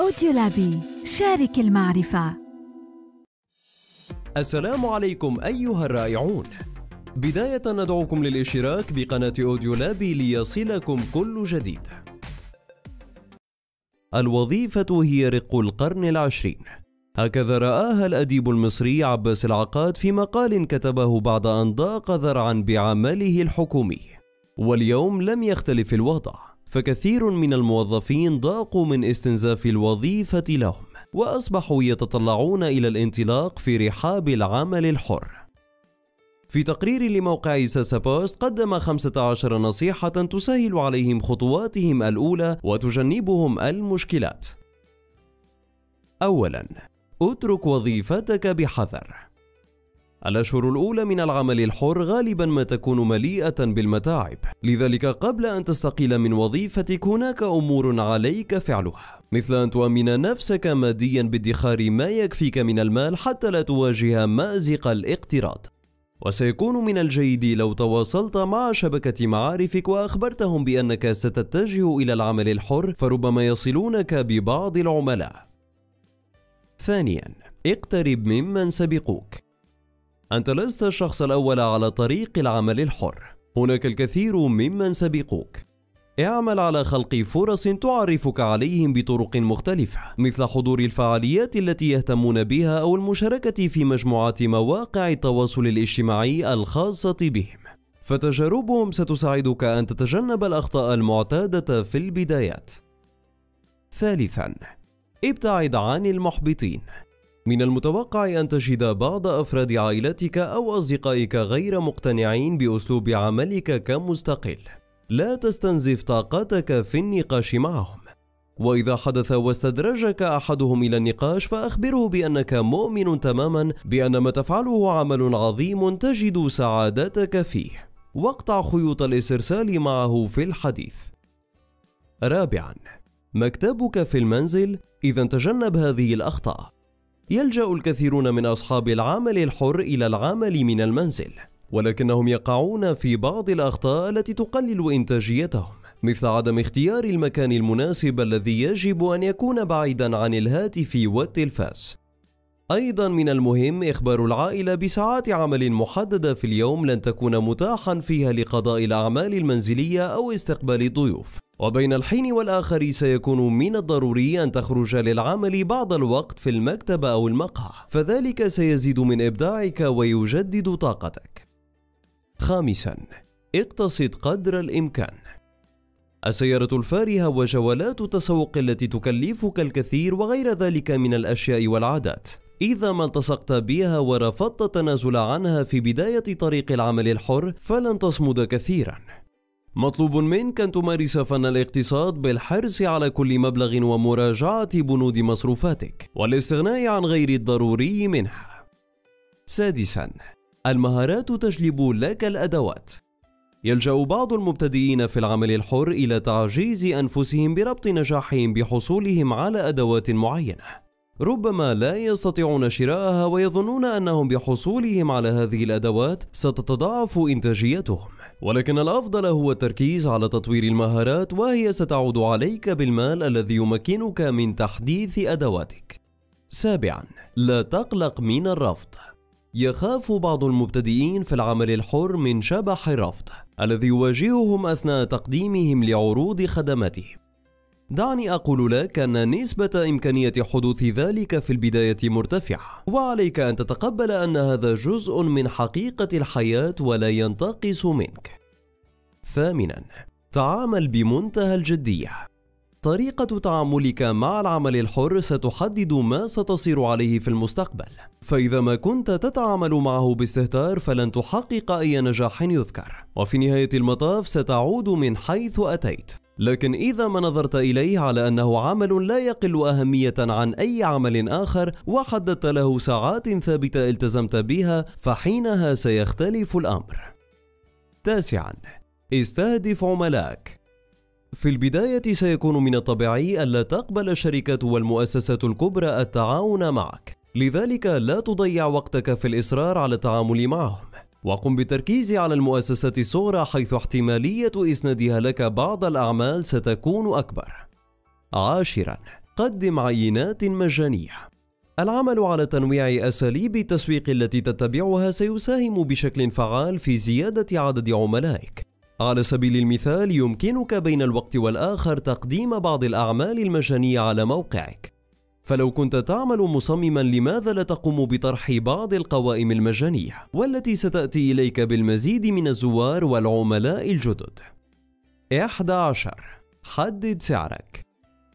أوديو لابي شارك المعرفة. السلام عليكم أيها الرائعون. بداية ندعوكم للاشتراك بقناة أوديو لابي ليصلكم كل جديد. الوظيفة هي رق القرن العشرين. هكذا رآها الأديب المصري عباس العقاد في مقال كتبه بعد أن ضاق ذرعا بعمله الحكومي. واليوم لم يختلف الوضع. فكثير من الموظفين ضاقوا من استنزاف الوظيفة لهم وأصبحوا يتطلعون إلى الانطلاق في رحاب العمل الحر في تقرير لموقع ساسا بوست قدم 15 نصيحة تسهل عليهم خطواتهم الأولى وتجنبهم المشكلات. أولاً: اترك وظيفتك بحذر. الأشهر الأولى من العمل الحر غالبا ما تكون مليئة بالمتاعب، لذلك قبل أن تستقيل من وظيفتك هناك أمور عليك فعلها، مثل أن تؤمن نفسك ماديا بادخار ما يكفيك من المال حتى لا تواجه مأزق الاقتراض. وسيكون من الجيد لو تواصلت مع شبكة معارفك وأخبرتهم بأنك ستتجه إلى العمل الحر فربما يصلونك ببعض العملاء. ثانيا اقترب ممن سبقوك أنت لست الشخص الأول على طريق العمل الحر. هناك الكثير ممن سبقوك. اعمل على خلق فرص تعرفك عليهم بطرق مختلفة مثل حضور الفعاليات التي يهتمون بها أو المشاركة في مجموعات مواقع التواصل الاجتماعي الخاصة بهم. فتجاربهم ستساعدك أن تتجنب الأخطاء المعتادة في البدايات. ثالثا ابتعد عن المحبطين. من المتوقع أن تجد بعض أفراد عائلتك أو أصدقائك غير مقتنعين بأسلوب عملك كمستقل. لا تستنزف طاقتك في النقاش معهم. وإذا حدث واستدرجك أحدهم إلى النقاش فأخبره بأنك مؤمن تماما بأن ما تفعله عمل عظيم تجد سعادتك فيه. واقطع خيوط الاسترسال معه في الحديث. رابعا مكتبك في المنزل. إذا تجنب هذه الأخطاء. يلجأ الكثيرون من أصحاب العمل الحر إلى العمل من المنزل ولكنهم يقعون في بعض الأخطاء التي تقلل إنتاجيتهم مثل عدم اختيار المكان المناسب الذي يجب أن يكون بعيدا عن الهاتف والتلفاز. أيضا من المهم إخبار العائلة بساعات عمل محددة في اليوم لن تكون متاحا فيها لقضاء الأعمال المنزلية أو استقبال الضيوف وبين الحين والآخر سيكون من الضروري أن تخرج للعمل بعض الوقت في المكتب أو المقهى فذلك سيزيد من إبداعك ويجدد طاقتك. خامسا اقتصد قدر الإمكان. السيارة الفارهة وجولات التسوق التي تكلفك الكثير وغير ذلك من الأشياء والعادات. إذا ما التصقت بها ورفضت التنازل عنها في بداية طريق العمل الحر فلن تصمد كثيرا. مطلوب منك أن تمارس فن الاقتصاد بالحرص على كل مبلغ ومراجعة بنود مصروفاتك والاستغناء عن غير الضروري منها. سادسا المهارات تجلب لك الأدوات. يلجأ بعض المبتدئين في العمل الحر إلى تعجيز أنفسهم بربط نجاحهم بحصولهم على أدوات معينة. ربما لا يستطيعون شراءها ويظنون أنهم بحصولهم على هذه الأدوات ستتضاعف إنتاجيتهم. ولكن الأفضل هو التركيز على تطوير المهارات وهي ستعود عليك بالمال الذي يمكنك من تحديث أدواتك. سابعا لا تقلق من الرفض. يخاف بعض المبتدئين في العمل الحر من شبح الرفض الذي يواجههم أثناء تقديمهم لعروض خدماتهم. دعني أقول لك أن نسبة إمكانية حدوث ذلك في البداية مرتفعة وعليك أن تتقبل أن هذا جزء من حقيقة الحياة ولا ينتقص منك. ثامنا تعامل بمنتهى الجدية. طريقة تعاملك مع العمل الحر ستحدد ما ستصير عليه في المستقبل، فإذا ما كنت تتعامل معه باستهتار فلن تحقق أي نجاح يذكر، وفي نهاية المطاف ستعود من حيث أتيت. لكن إذا ما نظرت إليه على أنه عمل لا يقل أهمية عن أي عمل آخر وحددت له ساعات ثابتة التزمت بها فحينها سيختلف الأمر. تاسعا استهدف عملاك. في البداية سيكون من الطبيعي ألا تقبل الشركات والمؤسسات الكبرى التعاون معك، لذلك لا تضيع وقتك في الإصرار على التعامل معهم، وقم بالتركيز على المؤسسات الصغرى حيث احتمالية إسنادها لك بعض الأعمال ستكون أكبر. عاشرا. قدم عينات مجانية. العمل على تنويع أساليب التسويق التي تتبعها سيساهم بشكل فعال في زيادة عدد عملائك. على سبيل المثال يمكنك بين الوقت والآخر تقديم بعض الأعمال المجانية على موقعك. فلو كنت تعمل مصمما لماذا لا تقوم بطرح بعض القوائم المجانية والتي ستأتي إليك بالمزيد من الزوار والعملاء الجدد؟ 11 حدد سعرك.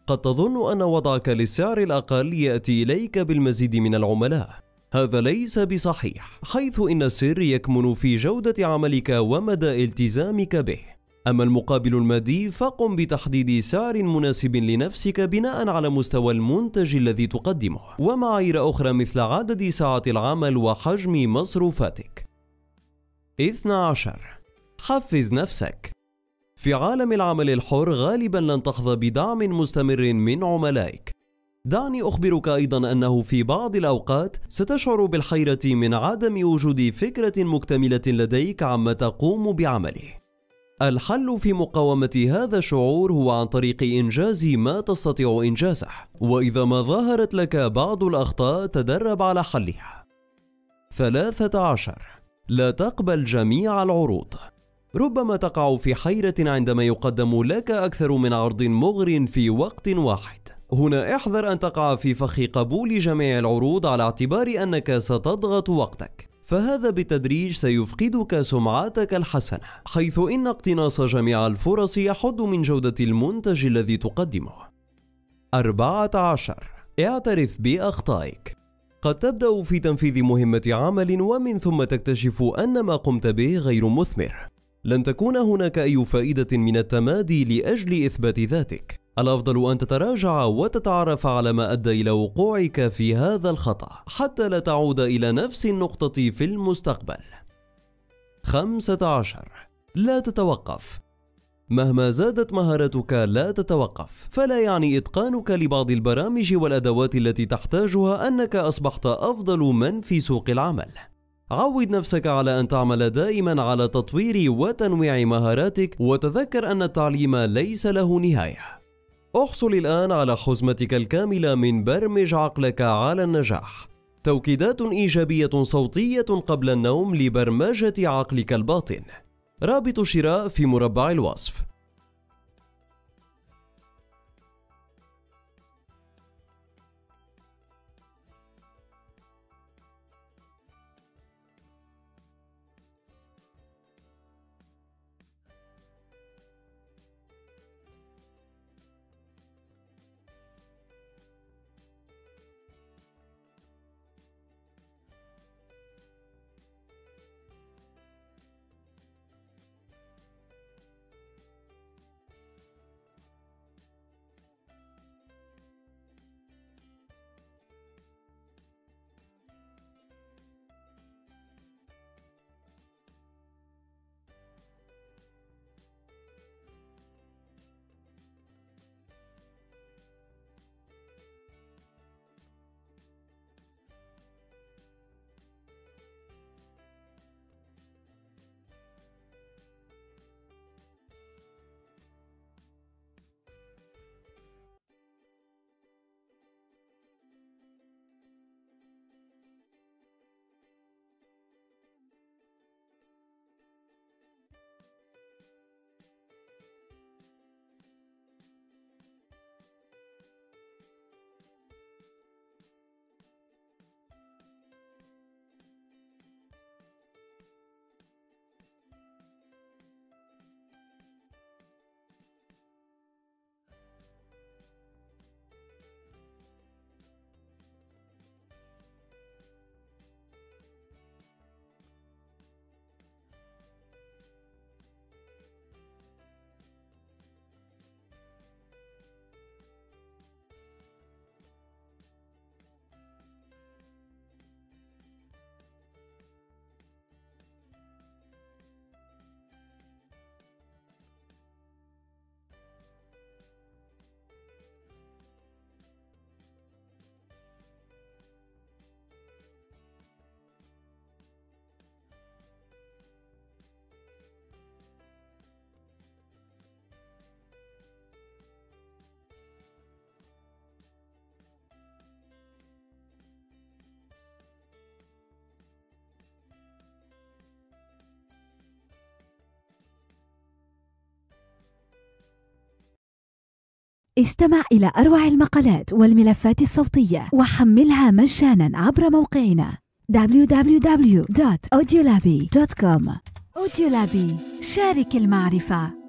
قد تظن أن وضعك للسعر الأقل يأتي إليك بالمزيد من العملاء. هذا ليس بصحيح حيث إن السر يكمن في جودة عملك ومدى التزامك به. أما المقابل المادي فقم بتحديد سعر مناسب لنفسك بناء على مستوى المنتج الذي تقدمه. ومعايير أخرى مثل عدد ساعات العمل وحجم مصروفاتك. 12 حفز نفسك. في عالم العمل الحر غالبا لن تحظى بدعم مستمر من عملائك. دعني أخبرك أيضا أنه في بعض الأوقات ستشعر بالحيرة من عدم وجود فكرة مكتملة لديك عما تقوم بعمله. الحل في مقاومة هذا الشعور هو عن طريق إنجاز ما تستطيع إنجازه وإذا ما ظهرت لك بعض الأخطاء تدرب على حلها. 13 لا تقبل جميع العروض. ربما تقع في حيرة عندما يقدم لك أكثر من عرض مغر في وقت واحد. هنا احذر أن تقع في فخ قبول جميع العروض على اعتبار أنك ستضغط وقتك. فهذا بالتدريج سيفقدك سمعتك الحسنة حيث إن اقتناص جميع الفرص يحد من جودة المنتج الذي تقدمه. 14 اعترف بأخطائك. قد تبدأ في تنفيذ مهمة عمل ومن ثم تكتشف أن ما قمت به غير مثمر. لن تكون هناك أي فائدة من التمادي لأجل إثبات ذاتك. الأفضل أن تتراجع وتتعرف على ما أدى إلى وقوعك في هذا الخطأ حتى لا تعود إلى نفس النقطة في المستقبل. 15 لا تتوقف. مهما زادت مهارتك لا تتوقف فلا يعني إتقانك لبعض البرامج والأدوات التي تحتاجها أنك أصبحت أفضل من في سوق العمل. عود نفسك على أن تعمل دائما على تطوير وتنويع مهاراتك وتذكر أن التعليم ليس له نهاية. أحصل الآن على حزمتك الكاملة من برمج عقلك على النجاح. توكيدات إيجابية صوتية قبل النوم لبرمجة عقلك الباطن. رابط شراء في مربع الوصف. استمع إلى أروع المقالات والملفات الصوتية وحملها مجانا عبر موقعنا www.audiolabi.com أوديولابي شارك المعرفة.